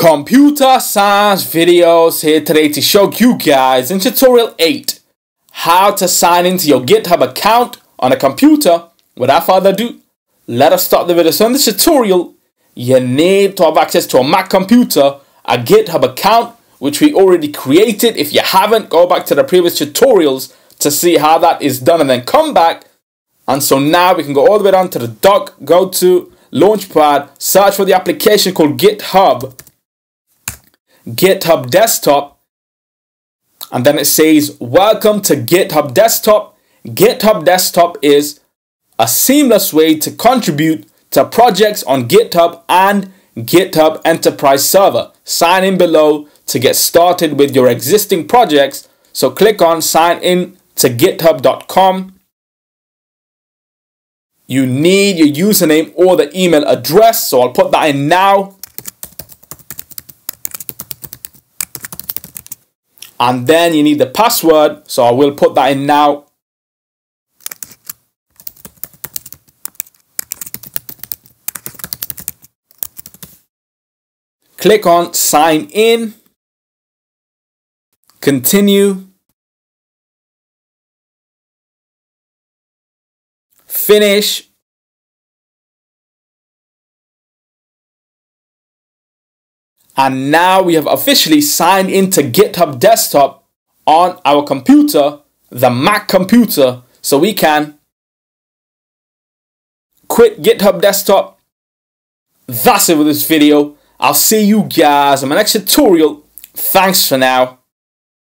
Computer science videos here today to show you guys in tutorial 8 how to sign into your GitHub account on a computer. Without further ado, let us start the video. So in this tutorial, you need to have access to a Mac computer, a GitHub account, which we already created. If you haven't, go back to the previous tutorials to see how that is done and then come back. And so now we can go all the way down to the dock, go to Launchpad, search for the application called GitHub GitHub Desktop. And then it says, Welcome to GitHub Desktop. GitHub Desktop is a seamless way to contribute to projects on GitHub and GitHub Enterprise Server. Sign in below to get started with your existing projects. So click on sign in to github.com. You need your username or the email address. So I'll put that in now. And then you need the password so I will put that in now. Click on sign in. Continue. Finish And now we have officially signed into GitHub Desktop on our computer, the Mac computer, so we can quit GitHub Desktop. That's it for this video. I'll see you guys in my next tutorial. Thanks for now.